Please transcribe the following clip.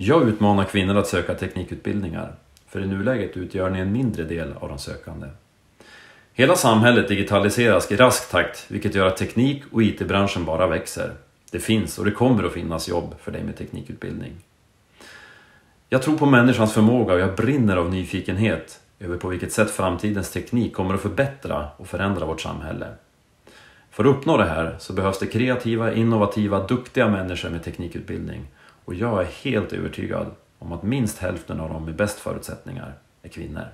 Jag utmanar kvinnor att söka teknikutbildningar, för i nuläget utgör ni en mindre del av de sökande. Hela samhället digitaliseras i rask takt, vilket gör att teknik och IT-branschen bara växer. Det finns och det kommer att finnas jobb för dig med teknikutbildning. Jag tror på människans förmåga och jag brinner av nyfikenhet över på vilket sätt framtidens teknik kommer att förbättra och förändra vårt samhälle. För att uppnå det här så behövs det kreativa, innovativa, duktiga människor med teknikutbildning och jag är helt övertygad om att minst hälften av dem med bäst förutsättningar är kvinnor.